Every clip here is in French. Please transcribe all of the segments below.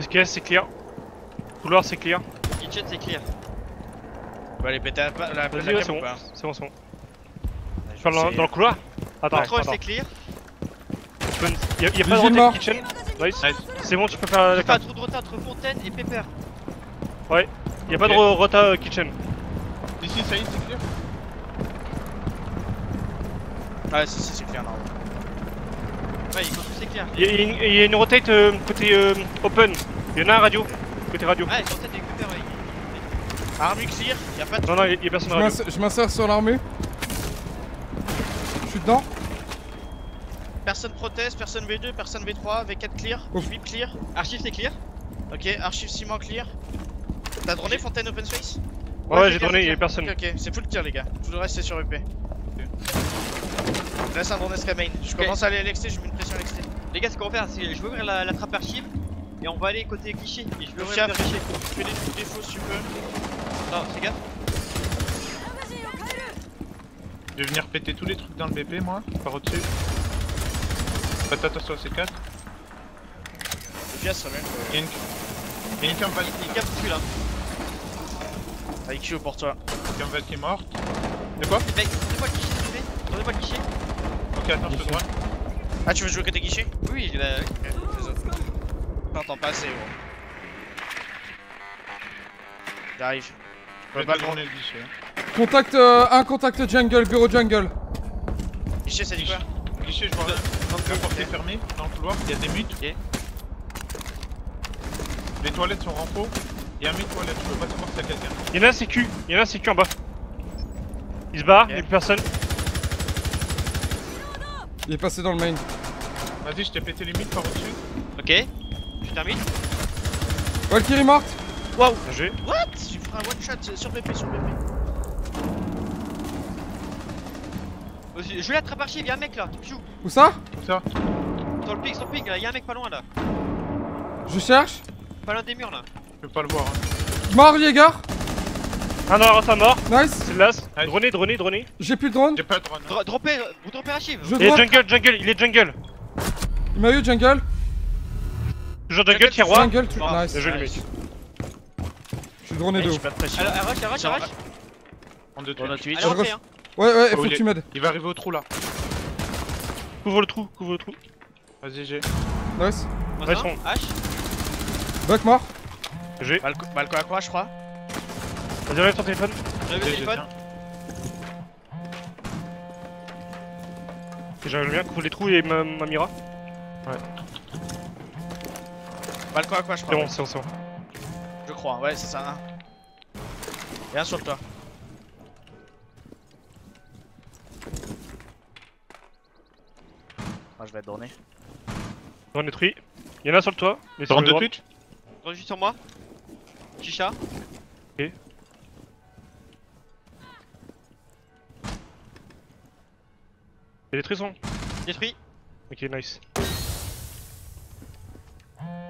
SKS c'est clear. Couloir c'est clear. Kitchen c'est clear. On va aller péter la, ouais, cam c'est bon. pas C'est bon, c'est bon. Ouais, Je parle dans, le couloir? Attends, Control c'est clear. Y'a, y'a pas de rotate kitchen? Nice. Nice. C'est bon, tu peux faire la J'ai fait carte. un trou de rota entre Fontaine et Pepper. Y'a pas de rota euh, kitchen. Ici, ça y est, c'est clair. Ouais, si, si, c'est clair, non. Ouais, il faut que c'est clair. Y'a, y'a une, rotate euh, côté euh, open. Y'en a un radio. Côté radio. Ouais, Fontaine et Pepper, ouais. Armu clear, y'a pas de. Non, non, y'a, y'a personne Je radio. m'insère- Je m'insère sur l'armée. Je suis dedans. Personne proteste, personne V2, personne V3, V4 clear, Ouf. Sweep clear. Archive c'est clear. Ok, archive ciment clear. T'as droné Fontaine Open Space? Ouais, Ouais, j'ai c'est donné, clair, y'a personne. Ok, ok, c'est full tir les gars. Tout le reste c'est sur EP. Laisse un drone SK main. Je commence à aller à l'exté, je mets une pression à l'exté. Les gars, ce qu'on va faire, c'est je vais ouvrir la, la trappe archive et on va aller côté cliché. Et je vais ouvrir vers cliché. Fais des trucs défauts si tu peux. Non, c'est gaffe. Je vais venir péter tous les trucs dans le BP, moi, par au-dessus. Attention à C4. Le Fias ça serait bien. Il y a une. Il y a une camp Il gaffe celui-là. IQ pour toi. Campbell qui est morte. De quoi Mec, donnez-moi le cliché s'il plaît. Le cliché. Ok, attends, je te droite. Ah, tu veux jouer côté guichet? Oui, il va. Ok, désolé. J'entends pas assez, gros. J'arrive. Je pas le tourner le guichet. hein. Contact, euh, un contact jungle, bureau jungle. Guichet, ça dit quoi? Guichet, je vois rien. La porte est fermée dans le couloir, il y a des mutes. Ok. Les toilettes sont renfaux. Il y a un mute toilette, je peux pas savoir si t'as quelqu'un. Y'en a un CQ. Y'en a un CQ en bas. Il se barre, Ok. y'a plus personne. Il est passé dans le main. Vas-y, je t'ai pété les mutes par au-dessus. Ok. Je termine. Valkyrie morte. Waouh. What? J'ai fait un one shot sur BP, sur BP. Je vais la trappe archive, y'a un mec là. Tu. Où ça? Tout ça? Sur le ping, sur le ping, là. Y'a un mec pas loin là. Je cherche. Pas loin des murs là. Je peux pas le voir. Hein. Mort, Yeager. Un dans la rota mort. Nice. C'est l'as. Nice. Droné, droné, droné. J'ai plus de drone. J'ai pas de drone. Dro droppez, euh, vous droppez archive. Je Il est jungle, jungle, il est jungle. Il m'a eu jungle. Toujours jungle, tiroir. Jungle, tu... Nice. Joué, le mec. Je suis droné de J'ai pas de rush, elle rush, elle rush. En deux On a trucs. Twitch. Elle est rentrée, hein. Ouais, ouais, faut que tu m'aides. Il va arriver au trou là. Couvre le trou, couvre le trou. Vas-y, j'ai. Nice. Son. H. Buck mort. Balcon, balcon à quoi, je crois Vas-y, enlève ton téléphone. Le J'ai- j'ai- téléphone. J'arrive bien, couvre les trous et ma, ma mira. Balcon à quoi, je C'est crois bon, c'est bon, c'est bon. Je crois, ouais, c'est ça. Un. Et un sur le toit. Ah, je vais être droné. On détruit. Y'en a sur le toit. Mais sur Drone le de. Twitch Drone juste sur moi. Chicha. Il détruit son. Détruit. Ok, nice.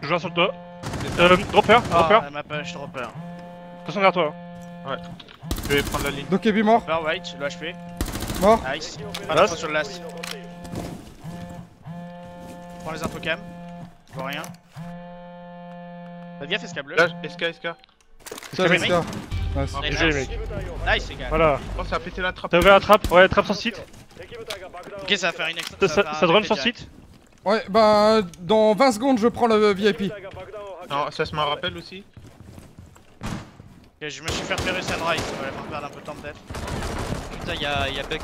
Toujours un sur le toit. Euh, dropper, dropper. Ah, m'a je te repère. Attention derrière toi. hein. Je vais prendre la ligne. Dokebi mort. Repère, white, le HP. Mort. Nice. Last. Attention sur le last. Prends les infocams. Je vois rien. Faites gaffe, escableux. Là, SK, SK. C'est ça. Nice. Ouais, Bien joué, nice. les gars. Voilà. Oh, ça a pété la trappe. T'as ouvert la trappe? Ouais, trappe sur site. Ok, ça va faire une extra. Ça, va ça, drone sur direct. site Ouais, bah, dans 20 secondes, je prends le VIP. Non, ça se m'en rappelle aussi. Ok, je me suis fait repérer Sunrise. Ça va faire perdre un peu de temps, peut-être. Putain, y'a y a Buck.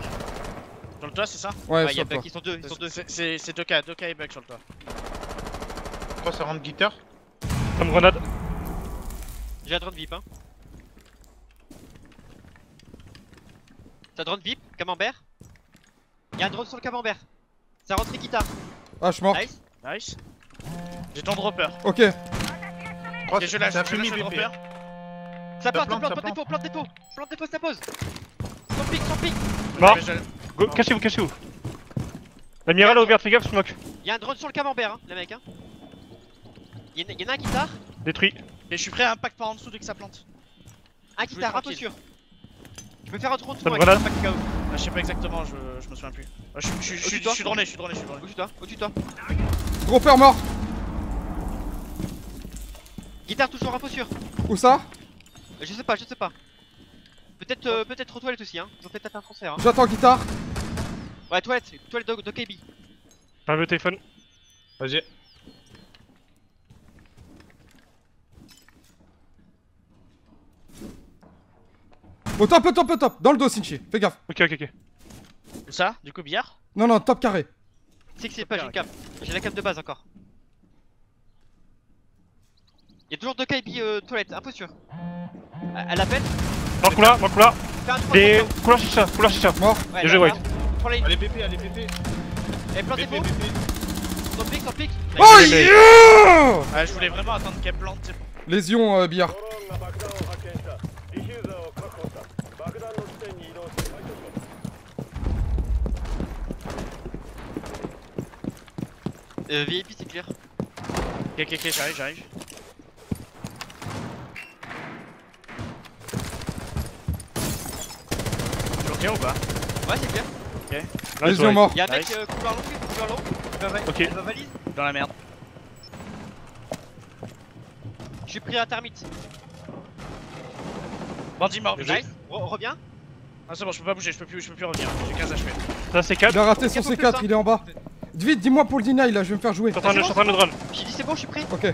Sur le toit, c'est ça Ouais, Ouais, y'a sur Buck, ils sont deux, ils sont deux. C'est- C'est c'est 2K, 2K et bug sur le toit. Je crois que ça rentre guitare. Comme grenade. J'ai un drone VIP, hein. T'as drone VIP, camembert. Y'a un drone sur le camembert. Ça rentre guitare. Ah, je suis mort. Nice. Nice. J'ai ton dropper. Ok. Je crois Ok, que je lâche, ça a je lâche le dropper. Ça plante, ça plante, plante, ça plante dépôt, plante dépôt. Plante dépôt, ça pose. Sans pique, sans pique. Mort. Go- Cachez-vous, cachez-vous. La mira là ouverte, fais gaffe, smoke. Y'a un drone sur le camembert, hein, les mecs, hein. Y'en a, a un guitare, Détruit. Et je suis prêt à impact par en dessous dès que ça plante. un guitare, vais un peu sûr. Je peux faire un me avec grenade. un KO. Ah, je sais pas exactement, je, je me souviens plus. Ah, je, je, je, je, de je suis droné, je suis droné, je suis droné, je suis droné. Au-dessus de toi, au-dessus de toi. Dropper mort. Guitare toujours imposture. Où ça? Je sais pas, je sais pas. Peut-être euh, peut-être aux toilettes aussi, hein. Ils ont peut-être un transfert. Hein. J'attends guitare. Ouais, toilettes, toilettes de, de KB. Pas le téléphone. Vas-y. Au top, au top, au top. Dans le dos, Sinchi. Fais gaffe. Ok, ok, ok. Où ça Du coup, billard Non, non, top carré. C'est que c'est pas, j'ai une cam. J'ai la cam de base encore. Y'a toujours deux KB euh, toilettes, imposture. Elle elle appelle. Mort couloir, mort. Fais un tour Des couloir chicha, couloir chicha. Mort. Ouais, Bien joué, White. Allez BP, allez BP. Et plante BP, des BP. Sans pique, sans pique. Oh yeah je voulais vraiment attendre qu'elle plante. c'est bon. Lésion, euh, billard. Euh, VIP, c'est clair. Ok, ok, ok, j'arrive, j'arrive. Tu ok ou pas Ouais, c'est clair. Lésion ouais. mort. Y'a un mec euh, couloir long, couloir long. Ok. valise. Dans la merde. Je suis pris à termite. Bandit mort. Nice. Nice. Re- reviens. Ah, c'est bon, je peux pas bouger, je peux plus, je peux plus revenir. J'ai 15 HP. Ça, c'est 4. Il a raté son Ok, faut que C4, ça. il est en bas. Vite, dis-moi pour le deny là, je vais me faire jouer. Je suis en train de- je suis en train de drone. J'ai dit c'est bon, je suis prêt. Ok.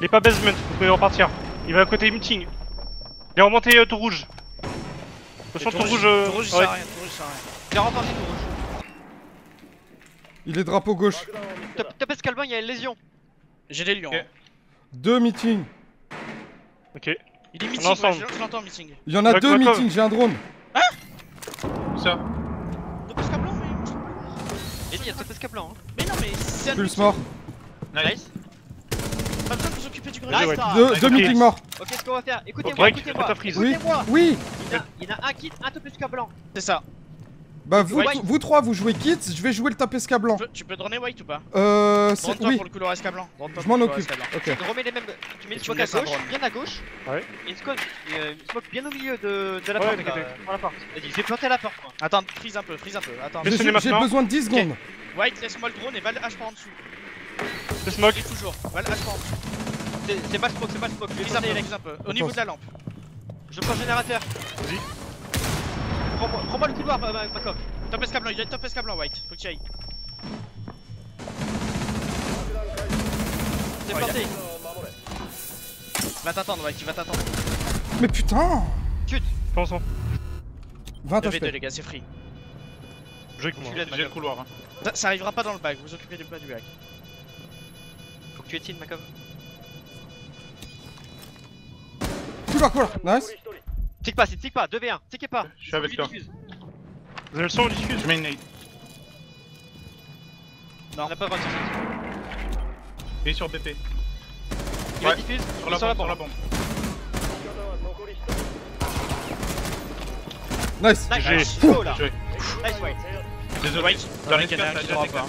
Il est pas basement, vous pouvez repartir. Il va à côté meeting. Il est remonté euh, tout rouge. Attention, tout rouge. euh, Tout rouge, ça ouais. sert à rien, tout rouge, ça sert à rien. J'ai remporté tout rouge. Il est drapeau gauche. Top, top escalbin, il y a une lésion. J'ai des lions. Ok. hein. Deux meetings. Ok. Il est meeting, ouais, je l'entends meeting. Il y en a deux meetings, j'ai un drone. Où ça Donc, parce qu'à blanc, mais. je peux pas le voir. Et il y a top escalbin. Hein. Mais non, mais c'est un. Pulse mort. Nice. Pas besoin de vous occuper du ça. Deux, ok. deux meetings morts. Ok, ce qu'on va faire, écoutez-moi, écoutez-moi. Écoutez-moi. oui. Il y, en a un kit, un top escalbin. C'est ça. Bah vous, vous trois vous jouez kits, je vais jouer le top esca blanc. Tu peux, tu peux droner white ou pas? Euh, c'est- oui, pour le couloir esca blanc. Je m'en le occupe. blanc. Ok. Tu remets les mêmes. Tu mets tu smoke à gauche, bien à gauche. Ouais. Et une smoke, euh, smoke bien au milieu de, de la Ouais, porte. porte. Vas-y, je vais planter la porte moi. Attends, freeze un peu, freeze un peu. Attends. Mais J'ai besoin de 10 secondes. White, laisse-moi le drone et va le H par en dessous. Le smoke. Freeze toujours. Va le H par en dessous. C'est pas le smoke, c'est pas le smoke. Je vais Freeze un peu, les freeze un peu. Au niveau de la lampe. Je prends le générateur. Vas-y. Prends-moi prends-moi le couloir, ma, ma, ma coque. Top esca blanc, il y a top esca blanc, white. Faut que tu ailles. C'est Oh, planté. Va t'attendre, white, il va t'attendre. Mais putain Pensons. 20 2v2, HP. les gars, c'est free. Jouez avec moi. Tu l'aides, ma J'ai le couloir. Hein. Ça, ça arrivera pas dans le bac, vous occupez pas du bac. Faut que tu étines ma coque. Couloir, couloir, nice. Tic pas, tic pas, 2v1, tiquez pas. Je suis avec toi. Diffuse. Vous avez le son, on diffuse. Je mets une nade. On a pas le droit de sortir. Et sur BP. Il va Ouais. diffuse, Sur il la est sur la bombe, sur la bombe. Nice. Nice, J'ai- nice. Nice Désolé. White, Dans les t'as pas.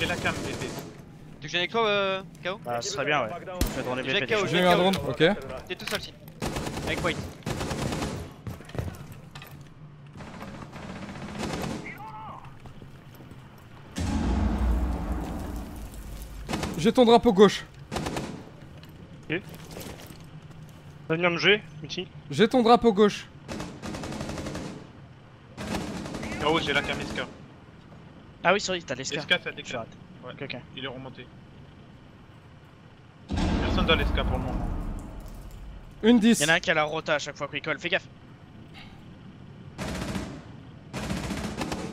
J'ai la cam BP. Tu veux que je vienne avec toi, euh, KO Bah, ce serait bien, ouais. Je vais J'ai BP. J'ai un drone, ok. T'es tout seul, si. Avec white. J'ai ton drapeau gauche. Vous allez venir me jouer, meeting. J'ai ton drapeau gauche. Haut, j'ai la cam Eska. Ah oui, sorry, t'as l'esca. Ça Je déclare. rate. Ouais. Ok, ok. Il est remonté. Personne dans l'esca pour le moment. Une 10. Y'en a un qui a la rota à chaque fois qu'il colle, fais gaffe.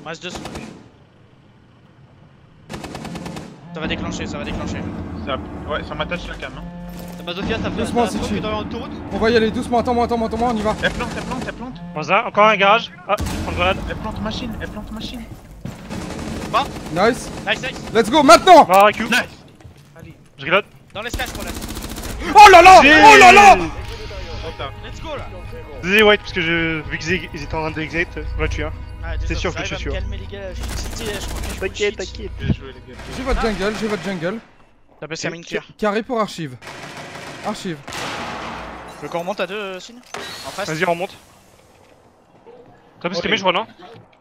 Reste deux smokes. Ça va déclencher, ça va déclencher. Ça... Ouais, ça m'attache la cam. Hein. T'as ma Zofia, ça Doucement, ça si tu- dans l'autoroute On va y aller doucement, attends-moi, attends-moi, attends-moi, on y va. Elle plante, elle plante, elle plante. Moins un, encore un garage. Ah, je prends le grenade. Elle plante machine, elle plante machine. Nice. Nice, nice. Let's go, maintenant IQ. Nice Je reload. Dans crois là. Oh là là Oh là là. Let's go là. Désolé, White, parce que je... vu qu'ils étaient en train d'exit, on va le tuer. Hein. Ah, C'est sûr que je suis sûr. calmer les gars, je suis excité, je crois que je T'inquiète, t'inquiète. J'ai votre jungle, j'ai votre jungle. Peut se terminer clear. Carré pour archive. Archive. Tu veux qu'on remonte à deux, euh, Sin En face Vas-y, remonte. T'as screamer, je non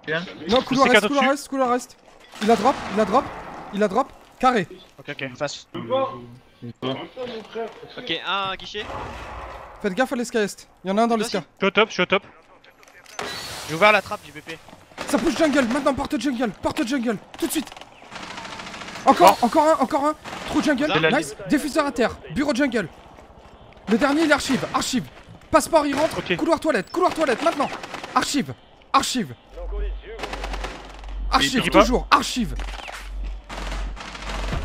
Bien. Non, couloir C4 reste, couloir reste, couloir reste. Il a drop, il a drop, il a drop. Carré. Ok, ok, en face. Ok, un guichet. Faites gaffe à l'escaest. Y'en a un dans l'esca. Je suis au top, je suis au top. J'ai ouvert la trappe du BP. Ça pousse jungle, maintenant porte jungle, porte jungle, tout de suite. Encore, encore un, encore un. Trou jungle, la nice. Diffuseur à terre, bureau jungle. Le dernier il archive, archive. Passeport il rentre, Ok. couloir toilette, couloir toilette maintenant. Archive, archive, 残り15 archive, toujours, archive.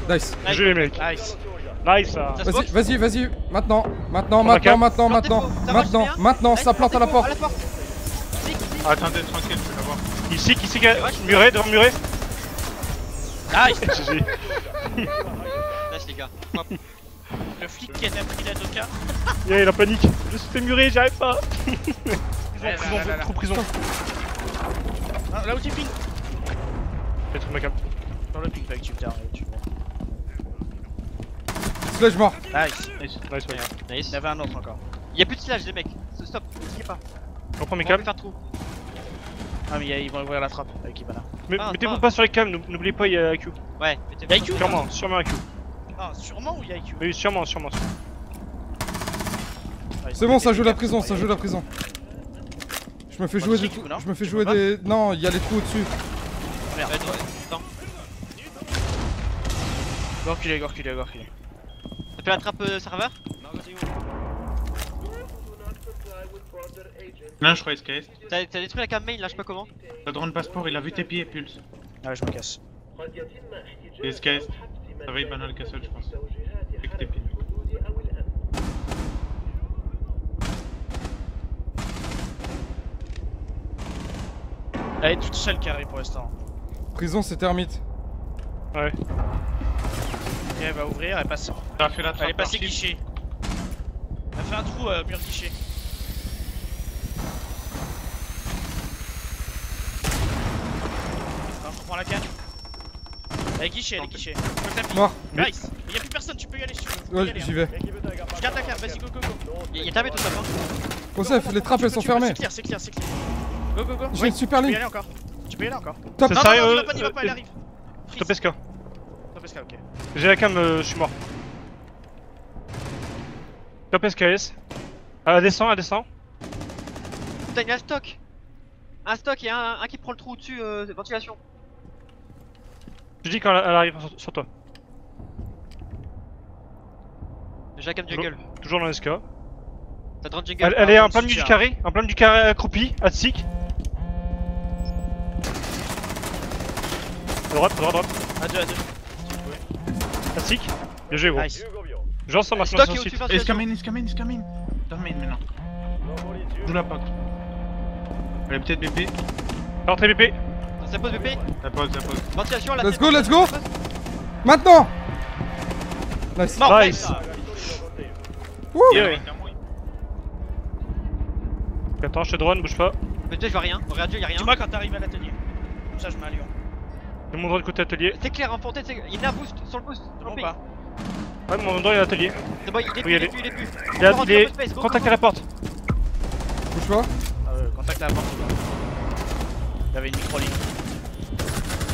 Nice. Joué les mecs. Nice. Nice se Vas-y, vas-y, vas-y. Maintenant, maintenant, maintenant, maintenant, maintenant, maintenant, maintenant, ça plante à la porte. la. Attendez, tranquille, je vais l'avoir. Ici, ici. Muré, devant muré. Nice. Nice les gars. Le flic qui était pris d'Adoka. Yeah, il a panique. Je suis fait muré, j'arrive pas. Prison, trop prison. Ah, Là où tu ping. J'ai trop ma cam. Dans le ping avec tu putain, tu vois. Sledge mort. Nice. Nice, nice, ouais. Il Nice. y avait un autre encore. Y'a plus de slash les mecs. Stop, n'oubliez pas. Je reprends mes On va cams. faire trou. Ah mais ils vont ouvrir la trappe avec Ibana. Mais Ah, mettez-vous ah. pas sur les cams, n'ou- n'oubliez pas, il y a IQ. Ouais, mettez Y'a IQ Sûrement, sûrement IQ. Ah sûrement ou y'a IQ Oui, sûrement, sûrement. C'est bon, ça joue la prison, ça joue la prison. Je me fais jouer de des non Je me fais jouer des. Non, il y a les trous au-dessus. Merde. Ouais, attends. Go reculer, go reculer, go reculer. T'as fait la trappe euh, serveur Là, je crois SKS. T'as t'as détruit la cam main là, je sais pas comment. Le drone passeport, il a vu tes pieds, Pulse. Ah je me casse. SKS. Ça va, Ibana le castle, je pense. Avec tes pieds. Elle est toute seule carré pour l'instant prison, c'est termite. Ouais. Et elle va ouvrir, elle passe. Elle, fait la elle est passée guichet. Elle fait un trou euh, mur guichet. Alors je reprends la canne. Elle est guichet, elle est guichet. Mort. Nice. Il Y'a plus personne, tu peux y aller si tu. Ouais, j'y hein. vais. Je garde la canne, vas-y, go go go. Y'a ta bête au top. Hein. Osef, les trappes elles sont fermées. C'est clair, c'est clair, c'est clair. Go go go. J'ai une super ligne. Peux y aller encore. Top. Non, sérieux non, non, n'y euh, va pas, n'y va pas, elle euh, arrive. Stop Freeze. SK. Top SK, ok. J'ai la cam, euh, je suis mort. Top SKS. Ah, elle descend, elle descend. Putain, il y a un stock. Un stock et un, un qui prend le trou au-dessus, euh, ventilation. Je dis quand elle elle arrive sur, sur toi. J'ai la cam jungle. Toujours dans le SK. T'as drone jungle. Elle, elle est Ah, en plein milieu du carré, en plein milieu du carré accroupi, à Tsik. Drop, drop, drop. À deux, à deux. Classique. Bien joué, gros. Nice. J'en sors maintenant sur site. He's coming, he's coming, he's coming. Main maintenant. Joue la pack. Allez, peut-être BP. Rentrez BP. Ça pose BP. Ça pose, ça pose. Ventilation, la Let's go, let's go. Maintenant. Nice. Nice. Wouh. Eh Attends, je te drone, bouge pas. Mais tu je vois rien. Regarde, y'a rien. Tu vois quand t'arrives à l'atelier. Ça, je mets. Je mon drone côté atelier. C'est clair, en fontaine, c'est- il y a un boost sur le boost. Sur le pas Ouais, mon drone est à l'atelier. C'est bon, il est plus, il est est- plus, il est plus. Il, il est contact à la porte. Bouge pas. Ah ouais, contact à la porte. Il y avait une micro-ligne.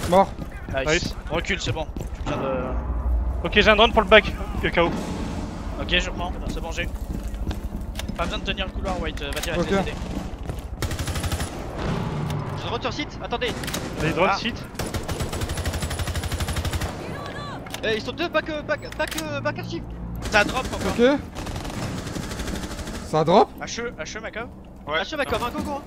Mort. Nice. Nice. Recule, c'est bon. Tu viens de. Ok, j'ai un drone pour le back. Le KO. Ok, je prends. C'est bon, j'ai. Pas besoin de tenir le couloir, White. euh, Va direct Ok. les aider. Je rentre sur site, attendez. Les drones Ah. site. Euh, ils sont deux back, back, back, back archive. Ça drop encore. Ok. Ça drop HE, HE, ma cave. Ouais. Back comme un gogo. Hein.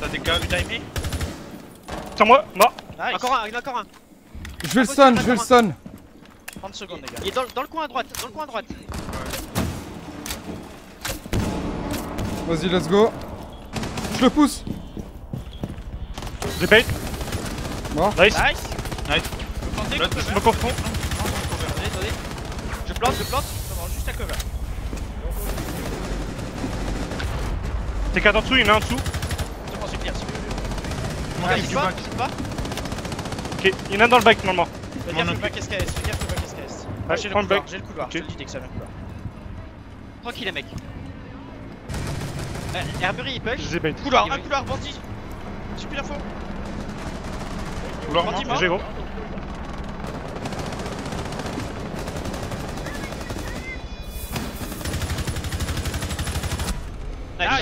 Ça décale. Tu timé. Sur moi, mort. Nice. Encore un, il y en a encore un. Je vais le stun, je vais le stun. 30 secondes, les gars. Il est dans, dans le coin à droite, dans le coin à droite. Vas-y, let's go. Je le pousse. J'ai bait. Mort. Nice. Nice. Nice. Je. Je me confonds. Attendez, attendez. Je plante, je plante. Va, juste à cover. T'es qu'à en dessous, il y en a un en dessous. C'est bon, c'est bon. Mon Ah, gars, il pas, il pas. Ok, il y en a un dans le back normalement. Fais gaffe, le back SKS. Fais gaffe, le back SKS. Ouais, j'ai le couloir, j'ai le couloir. Je te le dis dès que ça vient le couloir. Tranquille, les mecs. Euh, Herbury, il push. Couloir, Il un couloir, bandit. J'ai plus d'infos. Oula, GG gros.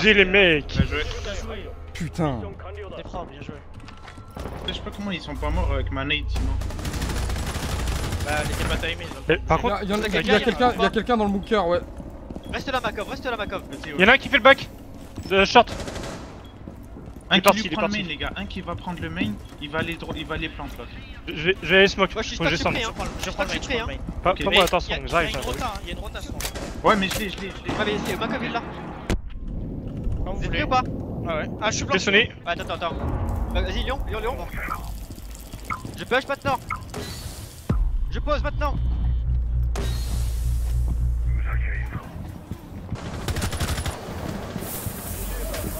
GG les mecs Putain T'es propre, bien joué. Je sais pas comment ils sont pas morts avec ma nade sinon. Bah, elle était pas timée. Mais par contre, il y, quelqu'un quelqu dans le bunker, ouais. Reste là, Makov, reste là, Makov. Il a un qui fait le back. De euh, short. Un qui parti, lui prend le main les gars, un qui va prendre le main, il va aller il va aller plant là. Je vais je vais aller smoke. Moi, je suis je prêt, Je hein. prends le- je Je prends le suis main, hein. Pas, moi, y attention, a- y a j'arrive. une j'arrive. rota, il y a une rotation. Ouais mais je l'ai, je l'ai, je l'ai. Ouais, mais c'est Makov il est là. Vous Vous êtes voulez. prêts ou pas Ah ouais. Ah, je suis sonné. Ouais, Attends, attends, attends. Vas-y, Lyon, Lyon, Lyon. Je push maintenant. Je pose maintenant.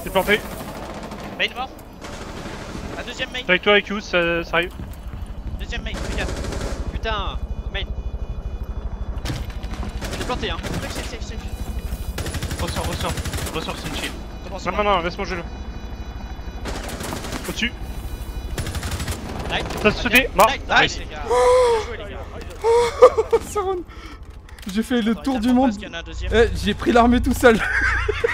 C'est planté. Main mort. Ah deuxième main. Avec toi avec you, ça, ça arrive. Deuxième main, regarde Putain, main. J'ai planté hein. Safe, safe, safe Ressort, ressort, ressort c'est chill. Non, non, non, laisse-moi jouer là. Au-dessus. Ça se sauté, mort. Nice, oh J'ai fait le tour du monde. Eh, j'ai pris l'armée tout seul.